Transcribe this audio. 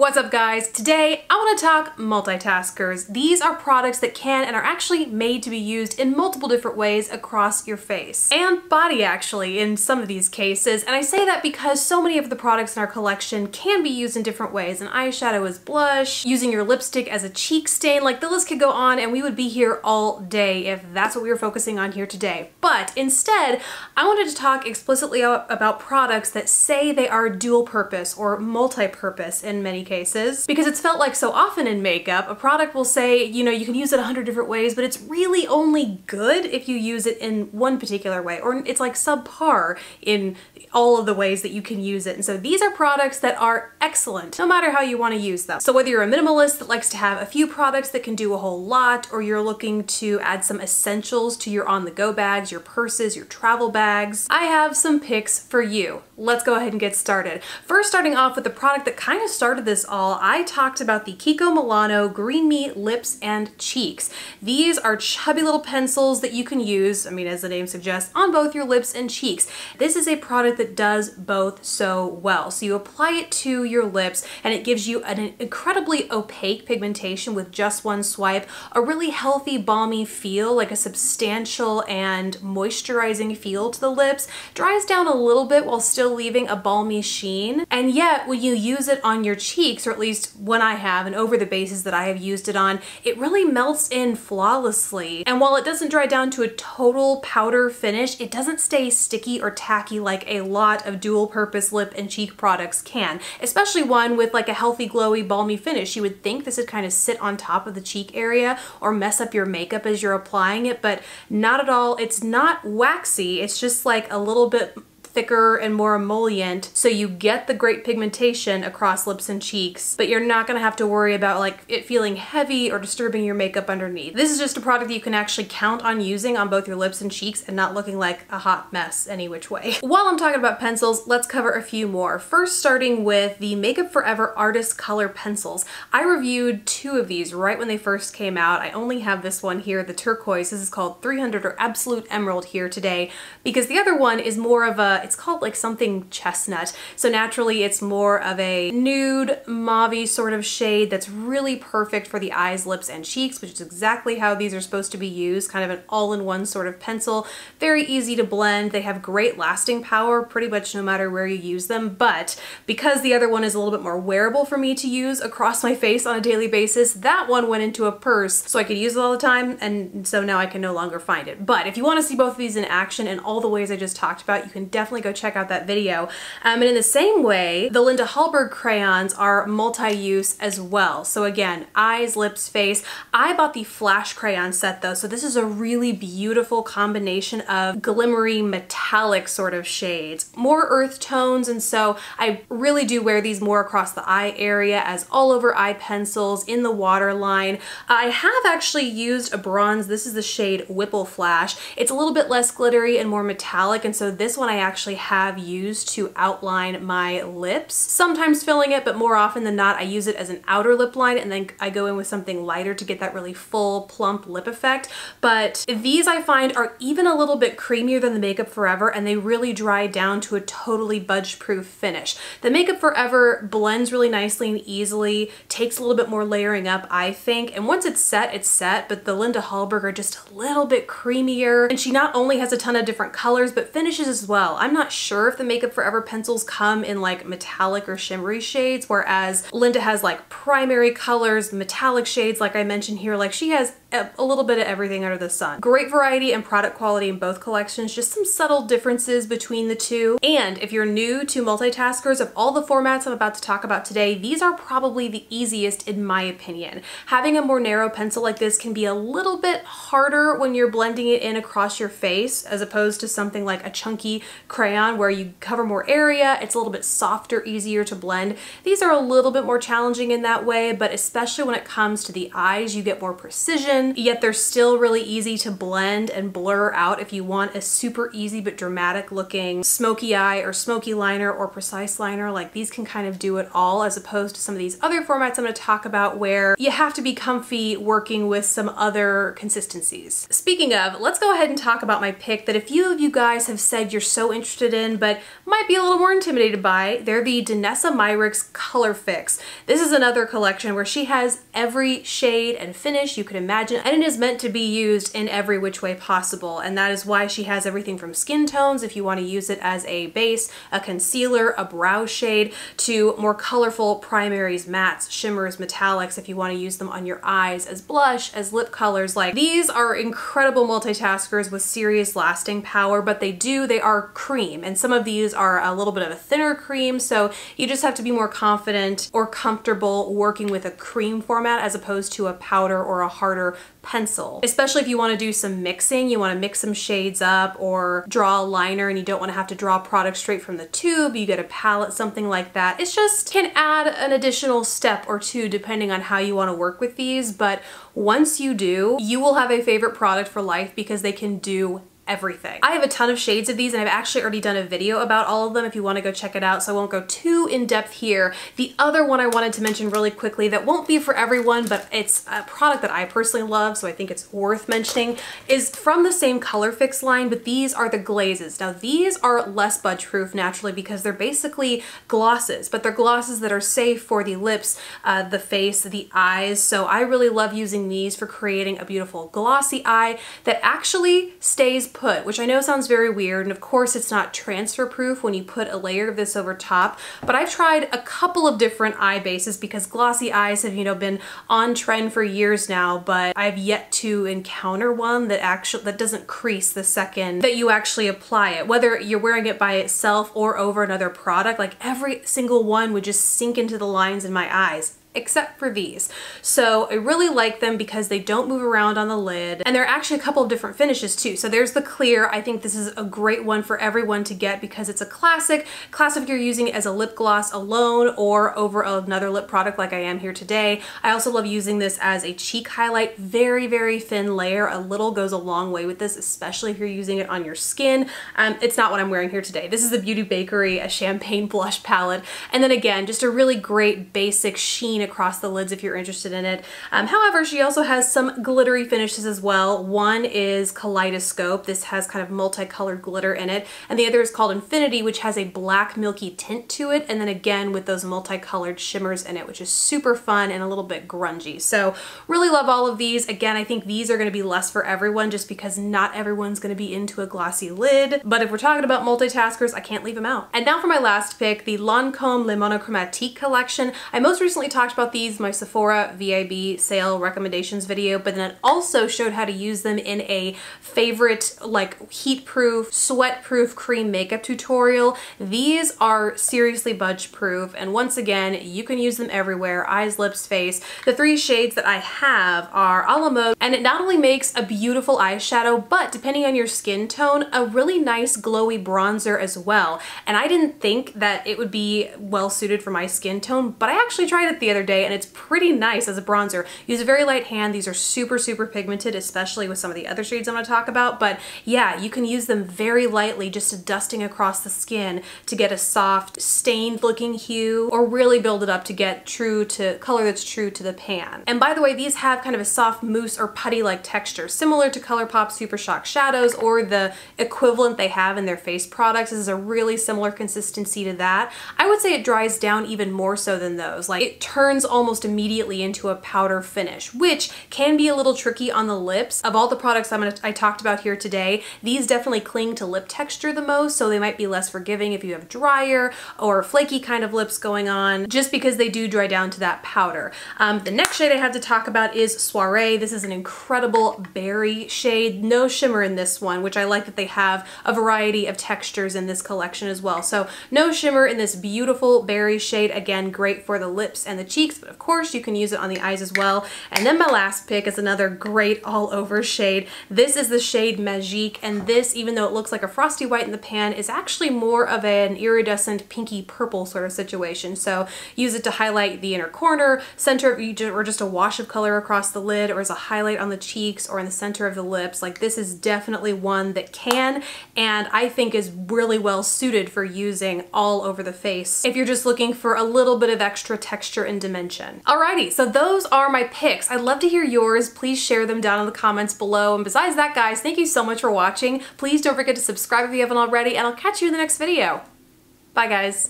What's up guys? Today I want to talk multitaskers. These are products that can and are actually made to be used in multiple different ways across your face and body actually in some of these cases and I say that because so many of the products in our collection can be used in different ways. An eyeshadow as blush, using your lipstick as a cheek stain, like the list could go on and we would be here all day if that's what we were focusing on here today. But instead I wanted to talk explicitly about products that say they are dual purpose or multi-purpose in many because it's felt like so often in makeup, a product will say, you know, you can use it a hundred different ways, but it's really only good if you use it in one particular way, or it's like subpar in all of the ways that you can use it. And so these are products that are excellent, no matter how you want to use them. So whether you're a minimalist that likes to have a few products that can do a whole lot, or you're looking to add some essentials to your on-the-go bags, your purses, your travel bags, I have some picks for you. Let's go ahead and get started. First, starting off with the product that kind of started this all, I talked about the Kiko Milano Green Me Lips and Cheeks. These are chubby little pencils that you can use, I mean, as the name suggests, on both your lips and cheeks. This is a product that does both so well. So you apply it to your lips and it gives you an incredibly opaque pigmentation with just one swipe, a really healthy, balmy feel, like a substantial and moisturizing feel to the lips, dries down a little bit while still leaving a balmy sheen. And yet, when you use it on your cheeks, or at least when I have, and over the bases that I have used it on, it really melts in flawlessly. And while it doesn't dry down to a total powder finish, it doesn't stay sticky or tacky like a lot of dual purpose lip and cheek products can, especially one with like a healthy, glowy, balmy finish. You would think this would kind of sit on top of the cheek area or mess up your makeup as you're applying it, but not at all. It's not waxy. It's just like a little bit thicker and more emollient so you get the great pigmentation across lips and cheeks but you're not gonna have to worry about like it feeling heavy or disturbing your makeup underneath. This is just a product that you can actually count on using on both your lips and cheeks and not looking like a hot mess any which way. While I'm talking about pencils, let's cover a few more. First starting with the Makeup Forever Artist Color Pencils. I reviewed two of these right when they first came out. I only have this one here, the turquoise. This is called 300 or Absolute Emerald here today because the other one is more of a it's called like something chestnut. So naturally it's more of a nude mauve sort of shade that's really perfect for the eyes, lips, and cheeks, which is exactly how these are supposed to be used, kind of an all-in-one sort of pencil. Very easy to blend. They have great lasting power pretty much no matter where you use them, but because the other one is a little bit more wearable for me to use across my face on a daily basis, that one went into a purse so I could use it all the time, and so now I can no longer find it. But if you want to see both of these in action in all the ways I just talked about, you can definitely definitely go check out that video. Um, and in the same way, the Linda Hallberg crayons are multi-use as well. So again, eyes, lips, face. I bought the Flash crayon set though, so this is a really beautiful combination of glimmery metallic sort of shades. More earth tones, and so I really do wear these more across the eye area as all over eye pencils in the waterline. I have actually used a bronze. This is the shade Whipple Flash. It's a little bit less glittery and more metallic, and so this one I actually actually have used to outline my lips. Sometimes filling it, but more often than not, I use it as an outer lip line and then I go in with something lighter to get that really full, plump lip effect. But these I find are even a little bit creamier than the Makeup Forever and they really dry down to a totally budge-proof finish. The Makeup Forever blends really nicely and easily, takes a little bit more layering up, I think. And once it's set, it's set, but the Linda Hallberg are just a little bit creamier. And she not only has a ton of different colors, but finishes as well. I'm not sure if the Makeup Forever pencils come in like metallic or shimmery shades, whereas Linda has like primary colors, metallic shades like I mentioned here. Like she has a little bit of everything under the sun. Great variety and product quality in both collections, just some subtle differences between the two. And if you're new to multitaskers, of all the formats I'm about to talk about today, these are probably the easiest in my opinion. Having a more narrow pencil like this can be a little bit harder when you're blending it in across your face as opposed to something like a chunky crayon where you cover more area, it's a little bit softer, easier to blend. These are a little bit more challenging in that way, but especially when it comes to the eyes, you get more precision yet they're still really easy to blend and blur out if you want a super easy but dramatic looking smoky eye or smoky liner or precise liner. Like these can kind of do it all as opposed to some of these other formats I'm going to talk about where you have to be comfy working with some other consistencies. Speaking of, let's go ahead and talk about my pick that a few of you guys have said you're so interested in but might be a little more intimidated by. They're the Danessa Myricks Color Fix. This is another collection where she has every shade and finish you could imagine and it is meant to be used in every which way possible and that is why she has everything from skin tones if you want to use it as a base, a concealer, a brow shade, to more colorful primaries, mattes, shimmers, metallics if you want to use them on your eyes as blush, as lip colors. Like these are incredible multitaskers with serious lasting power, but they do, they are cream and some of these are a little bit of a thinner cream so you just have to be more confident or comfortable working with a cream format as opposed to a powder or a harder pencil. Especially if you want to do some mixing, you want to mix some shades up or draw a liner and you don't want to have to draw product straight from the tube, you get a palette, something like that. It's just can add an additional step or two depending on how you want to work with these, but once you do, you will have a favorite product for life because they can do everything. I have a ton of shades of these and I've actually already done a video about all of them if you want to go check it out so I won't go too in depth here. The other one I wanted to mention really quickly that won't be for everyone but it's a product that I personally love so I think it's worth mentioning is from the same Color Fix line but these are the glazes. Now these are less budge proof naturally because they're basically glosses but they're glosses that are safe for the lips, uh, the face, the eyes so I really love using these for creating a beautiful glossy eye that actually stays put, which I know sounds very weird, and of course it's not transfer proof when you put a layer of this over top, but I've tried a couple of different eye bases because glossy eyes have, you know, been on trend for years now, but I've yet to encounter one that actually, that doesn't crease the second that you actually apply it. Whether you're wearing it by itself or over another product, like every single one would just sink into the lines in my eyes except for these. So I really like them because they don't move around on the lid and they're actually a couple of different finishes too. So there's the clear. I think this is a great one for everyone to get because it's a classic. Classic if you're using it as a lip gloss alone or over another lip product like I am here today. I also love using this as a cheek highlight. Very, very thin layer. A little goes a long way with this, especially if you're using it on your skin. Um, it's not what I'm wearing here today. This is the Beauty Bakerie, a champagne blush palette. And then again, just a really great basic sheen across the lids if you're interested in it. Um, however, she also has some glittery finishes as well. One is Kaleidoscope. This has kind of multicolored glitter in it. And the other is called Infinity, which has a black milky tint to it. And then again with those multicolored shimmers in it, which is super fun and a little bit grungy. So really love all of these. Again, I think these are going to be less for everyone just because not everyone's going to be into a glossy lid. But if we're talking about multitaskers, I can't leave them out. And now for my last pick, the Lancome Le Monochromatique collection. I most recently talked talked about these my Sephora VIB sale recommendations video, but then it also showed how to use them in a favorite like heat-proof, sweat-proof cream makeup tutorial. These are seriously budge-proof, and once again, you can use them everywhere, eyes, lips, face. The three shades that I have are a la mode, and it not only makes a beautiful eyeshadow, but depending on your skin tone, a really nice glowy bronzer as well. And I didn't think that it would be well suited for my skin tone, but I actually tried it the other other day and it's pretty nice as a bronzer. Use a very light hand. These are super, super pigmented, especially with some of the other shades I'm gonna talk about. But yeah, you can use them very lightly just dusting across the skin to get a soft, stained looking hue or really build it up to get true to color that's true to the pan. And by the way, these have kind of a soft mousse or putty-like texture, similar to ColourPop Super Shock Shadows or the equivalent they have in their face products. This is a really similar consistency to that. I would say it dries down even more so than those. Like it turns turns almost immediately into a powder finish, which can be a little tricky on the lips. Of all the products I'm gonna, I talked about here today, these definitely cling to lip texture the most, so they might be less forgiving if you have drier or flaky kind of lips going on, just because they do dry down to that powder. Um, the next shade I have to talk about is Soiree. This is an incredible berry shade. No shimmer in this one, which I like that they have a variety of textures in this collection as well. So no shimmer in this beautiful berry shade. Again, great for the lips and the cheeks cheeks, but of course you can use it on the eyes as well. And then my last pick is another great all over shade. This is the shade Magique, and this, even though it looks like a frosty white in the pan, is actually more of an iridescent pinky purple sort of situation. So use it to highlight the inner corner, center, or just a wash of color across the lid, or as a highlight on the cheeks or in the center of the lips. Like this is definitely one that can, and I think is really well suited for using all over the face if you're just looking for a little bit of extra texture and dimension. Alrighty, so those are my picks. I'd love to hear yours. Please share them down in the comments below. And besides that, guys, thank you so much for watching. Please don't forget to subscribe if you haven't already, and I'll catch you in the next video. Bye, guys.